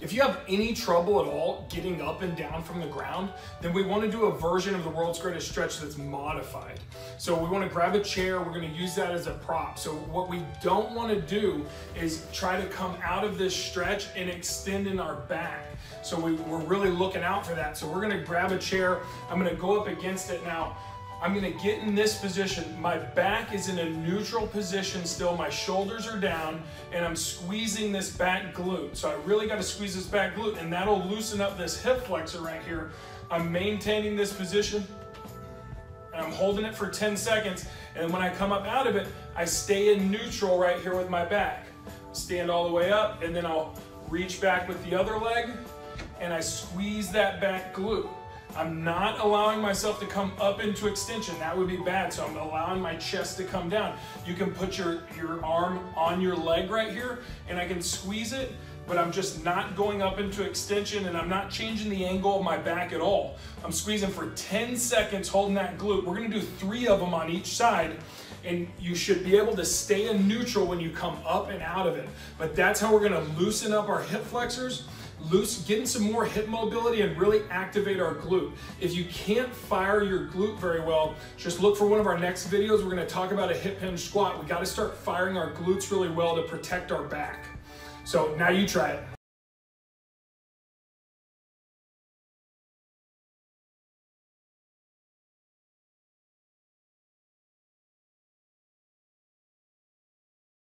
If you have any trouble at all getting up and down from the ground, then we want to do a version of the world's greatest stretch that's modified. So we want to grab a chair, we're going to use that as a prop. So what we don't want to do is try to come out of this stretch and extend in our back. So we, we're really looking out for that. So we're going to grab a chair, I'm going to go up against it now. I'm gonna get in this position. My back is in a neutral position still. My shoulders are down and I'm squeezing this back glute. So I really gotta squeeze this back glute and that'll loosen up this hip flexor right here. I'm maintaining this position and I'm holding it for 10 seconds. And when I come up out of it, I stay in neutral right here with my back. Stand all the way up and then I'll reach back with the other leg and I squeeze that back glute. I'm not allowing myself to come up into extension. That would be bad. So I'm allowing my chest to come down. You can put your, your arm on your leg right here and I can squeeze it, but I'm just not going up into extension and I'm not changing the angle of my back at all. I'm squeezing for 10 seconds, holding that glute. We're gonna do three of them on each side and you should be able to stay in neutral when you come up and out of it. But that's how we're gonna loosen up our hip flexors loose, getting some more hip mobility and really activate our glute. If you can't fire your glute very well, just look for one of our next videos. We're gonna talk about a hip hinge squat. We gotta start firing our glutes really well to protect our back. So now you try it.